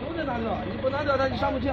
都得拿掉你不拿掉他你上不去。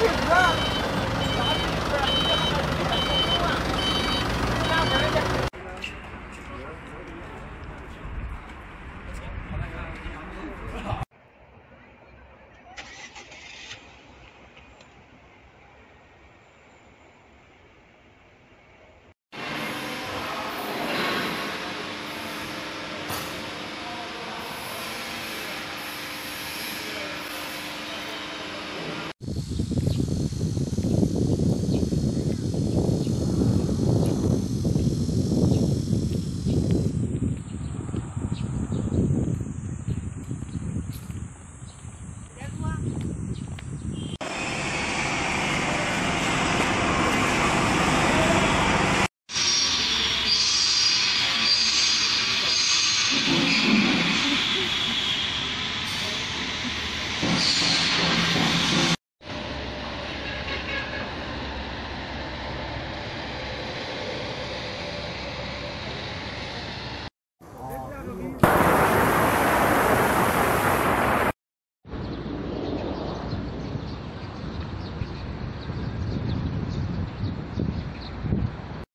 确实啊